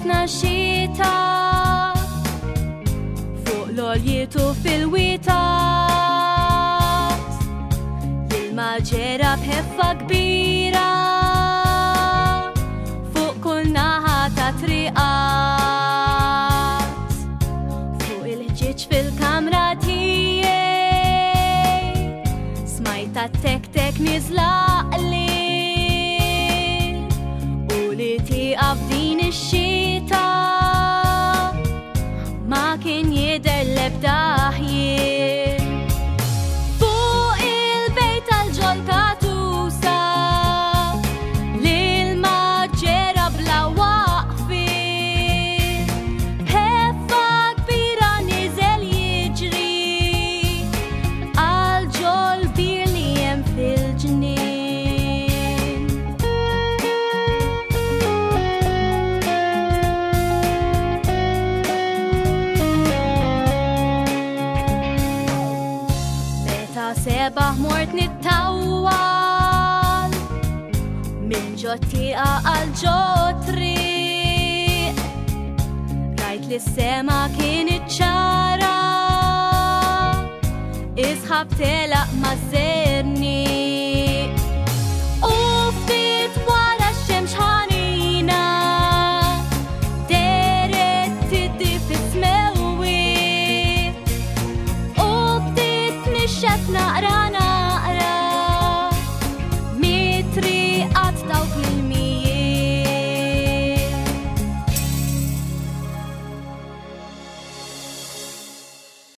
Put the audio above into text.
ħafna xita fuq l-oljietu fil-wita il maġera bħeffa kbira fuq kull naħa ta' triqat fuq il-ħġiġ fil tek-tek u li you sakin Left off. rebaħ mort nittawal Min ġotija għal ġotri Rajt li s-sema kien iċċara Izħab telaq mażej not at all.